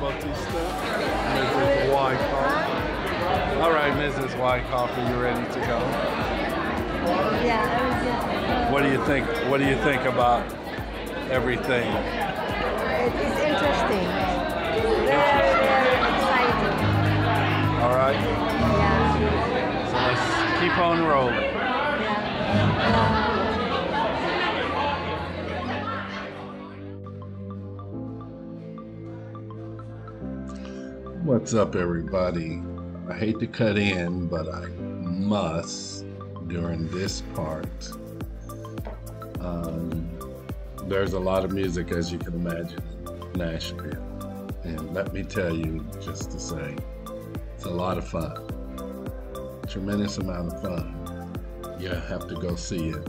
All right, Miss Bautista, Mrs. Wycoff. All right, Mrs. Wycoff, are you ready to go? Yeah, I was just. What do you think? What do you think about everything? Uh, What's up, everybody? I hate to cut in, but I must during this part. Um, there's a lot of music, as you can imagine, in Nashville. And let me tell you, just to say, it's a lot of fun. Tremendous amount of fun. You have to go see it.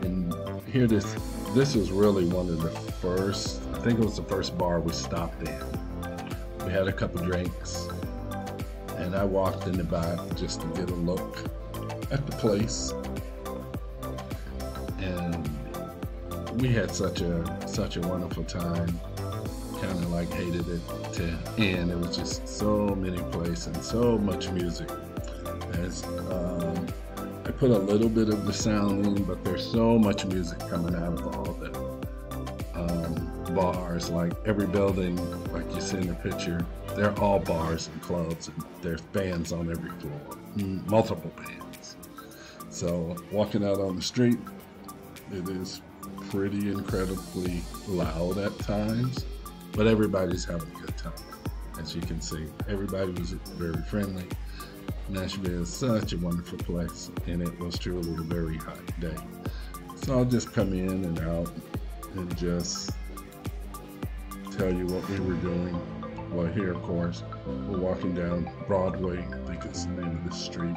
And here this this was really one of the first I think it was the first bar we stopped in. We had a couple drinks, and I walked in the back just to get a look at the place. And we had such a such a wonderful time. Kind of like hated it to end. It was just so many places and so much music. As um, I put a little bit of the sound in, but there's so much music coming out of all the um, bars. Like every building, like you see in the picture, they're all bars and clubs, and there's bands on every floor, mm, multiple bands. So walking out on the street, it is pretty incredibly loud at times, but everybody's having a good time. As you can see, everybody was very friendly. Nashville is such a wonderful place, and it was truly a very hot day. So I'll just come in and out and just tell you what we were doing. Well, here, of course, we're walking down Broadway, I think it's the name of the street.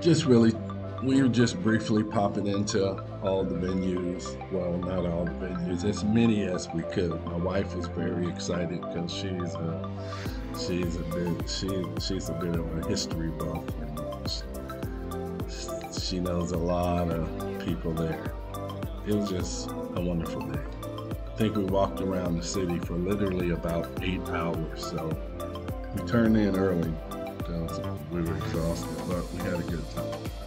Just really, we were just briefly popping into all the venues. Well, not all the venues, as many as we could. My wife was very excited because she's a she's a bit she she's a bit of a history buff she knows a lot of people there. It was just a wonderful day. I think we walked around the city for literally about eight hours. So we turned in early we were exhausted, but we had a good time.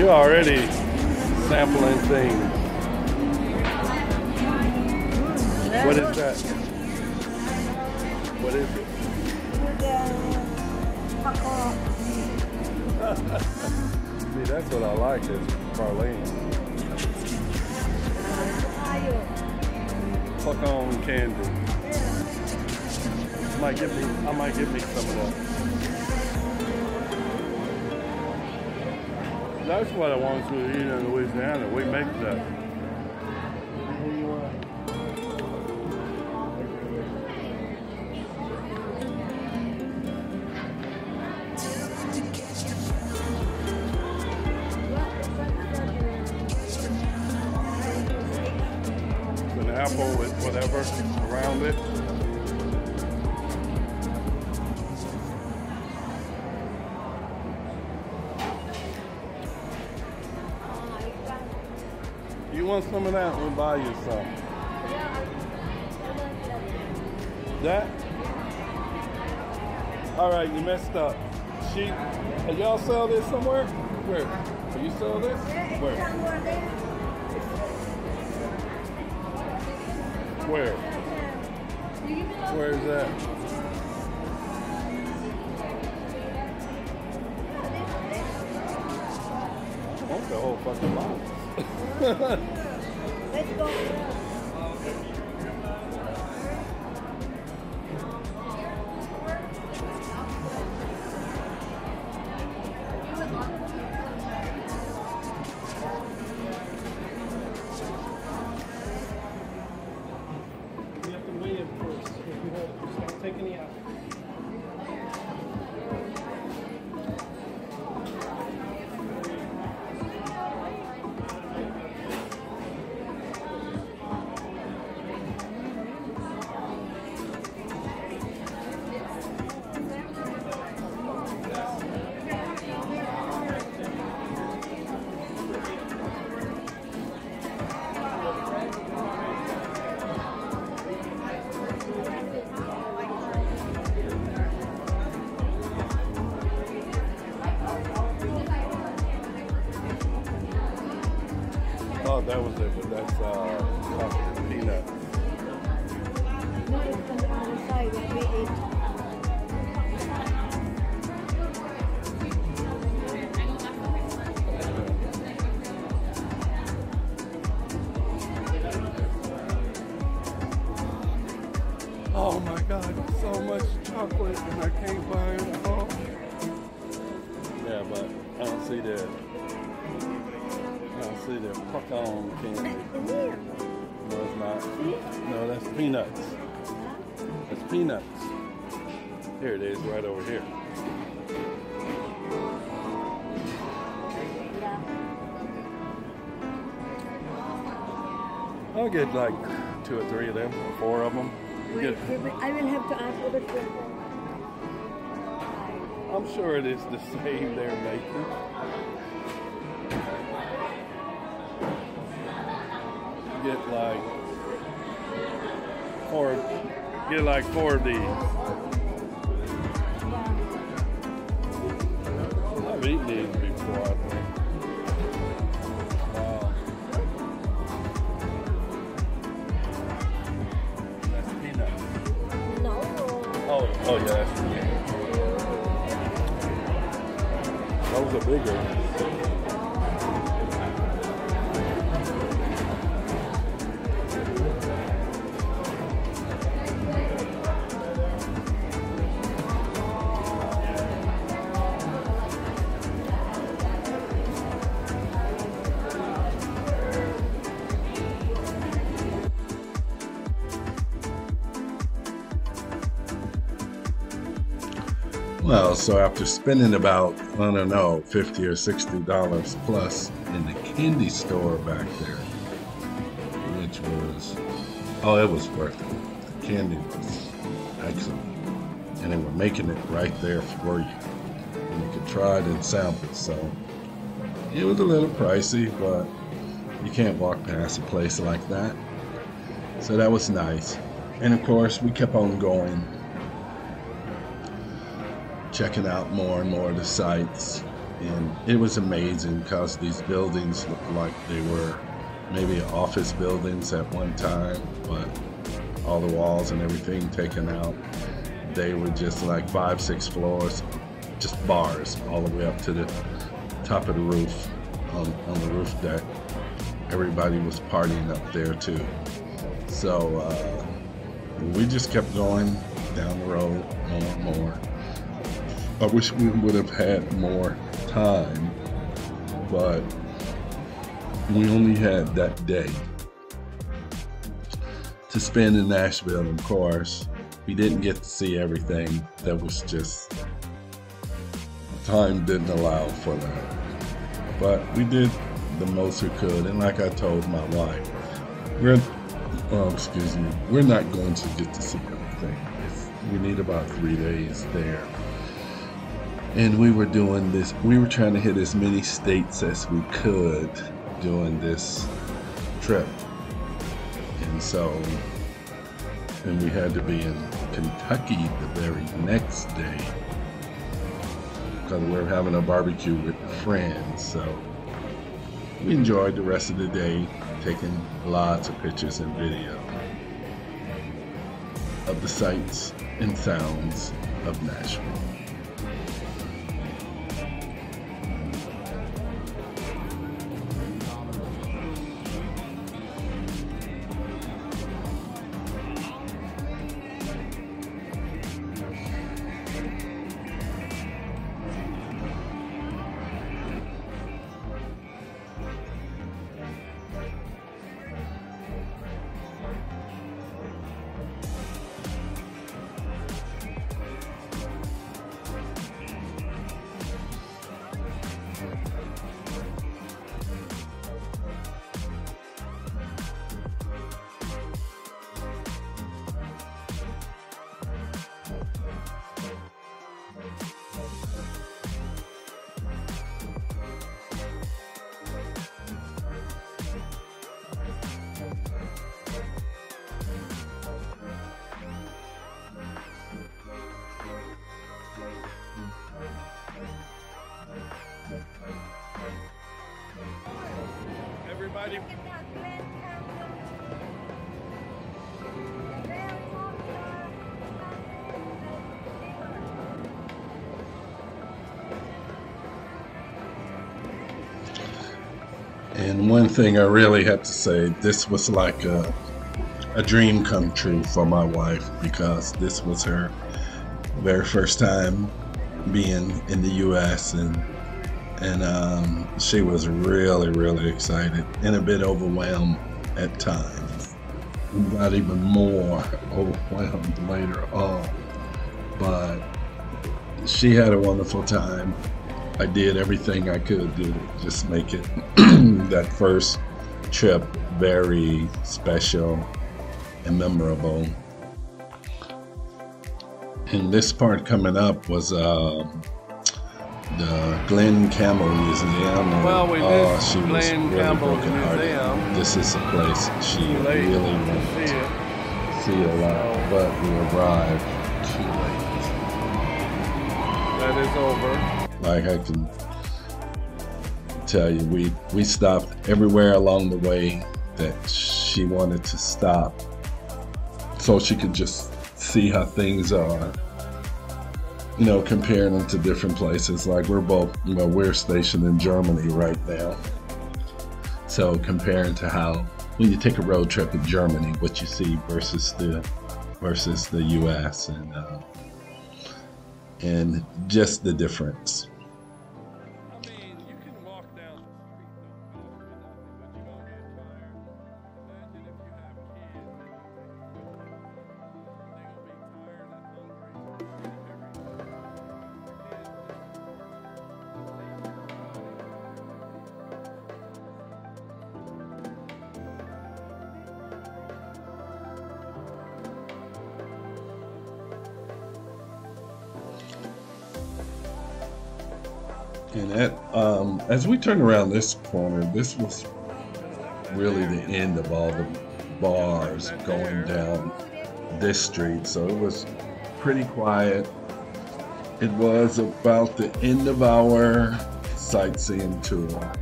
You're already sampling things. What is that? What is it? See, that's what I like is praline. Fuck on candy. I Might give me, I might give me some of that. That's what I want to eat in Louisiana. We make that. An apple with whatever around it. Of that? We'll buy you some. That? All right, you messed up. She, uh, y'all sell this somewhere? Where? Do you sell this? Where? Where? Where is that? I want the whole fucking box. Let's so much chocolate and I can't buy it all. Yeah, but I don't see that. I don't see the pecan candy. Here. No, it's not. No, that's peanuts. That's peanuts. Here it is, right over here. I'll get like two or three of them, or four of them. Wait, I will have to ask over to I'm sure it is the same they're making. Get like four, get like four of these. Oh, yeah, that's Those are bigger. Well, so after spending about, I don't know, 50 or 60 dollars plus in the candy store back there, which was, oh, it was worth it. The candy was excellent. And they were making it right there for you. And you could try it and sample. it. So it was a little pricey, but you can't walk past a place like that. So that was nice. And of course, we kept on going checking out more and more of the sites. And it was amazing because these buildings looked like they were maybe office buildings at one time but all the walls and everything taken out they were just like five six floors just bars all the way up to the top of the roof on, on the roof deck. Everybody was partying up there too. So uh, we just kept going down the road more and more I wish we would have had more time but we only had that day to spend in Nashville. Of course, we didn't get to see everything. That was just time didn't allow for that. But we did the most we could, and like I told my wife, we're oh excuse me, we're not going to get to see everything. We need about three days there. And we were doing this, we were trying to hit as many states as we could during this trip. And so, and we had to be in Kentucky the very next day because we are having a barbecue with friends. So we enjoyed the rest of the day taking lots of pictures and video of the sights and sounds of Nashville. And one thing I really have to say, this was like a, a dream come true for my wife because this was her very first time being in the U.S. and and um, she was really, really excited and a bit overwhelmed at times. Got even more overwhelmed later on, but she had a wonderful time. I did everything I could to just make it that first trip very special and memorable. And this part coming up was um, the Glen Campbell Museum. And, Well, we uh, oh, missed she was really Campbell brokenhearted. Museum. This is a place she really to wanted see to it. see a lot, but we arrived too late. That is over. Like I can tell you, we we stopped everywhere along the way that she wanted to stop, so she could just see how things are. You know, comparing them to different places. Like we're both, you know, we're stationed in Germany right now. So comparing to how when you take a road trip in Germany, what you see versus the versus the U.S. and uh, and just the difference. And at, um, as we turn around this corner, this was really the end of all the bars going down this street. So it was pretty quiet. It was about the end of our sightseeing tour.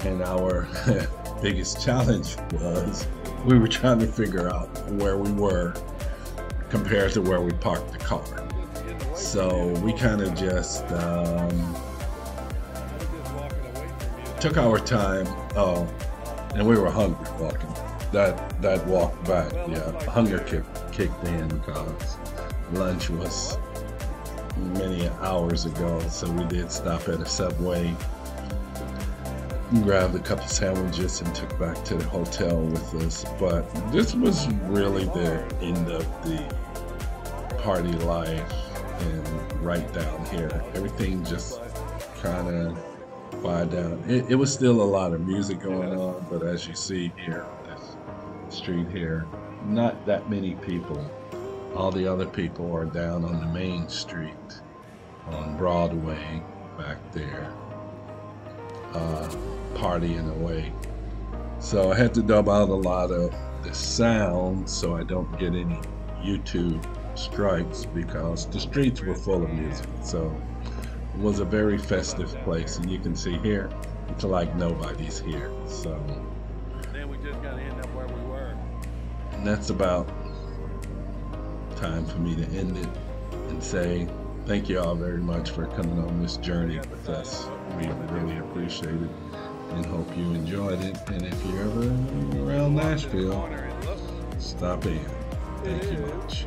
And our biggest challenge was we were trying to figure out where we were compared to where we parked the car. So we kind of just um, took our time. Oh, and we were hungry walking. That that walk back, yeah, hunger kick, kicked in because lunch was many hours ago. So we did stop at a subway grabbed a couple sandwiches and took back to the hotel with us. But this was really the end of the party life and right down here. Everything just kind of quiet down. It, it was still a lot of music going on, but as you see here, this street here, not that many people. All the other people are down on the main street on Broadway back there, uh, partying away. So I had to dub out a lot of the sound so I don't get any YouTube strikes because the streets were full of music. So it was a very festive place, and you can see here, it's like nobody's here. So Then we just gotta end up where we were. and that's about time for me to end it and say thank you all very much for coming on this journey with us. We really appreciate it and hope you enjoyed it. And if you're ever around Nashville, Corner and look. stop in. Thank you much.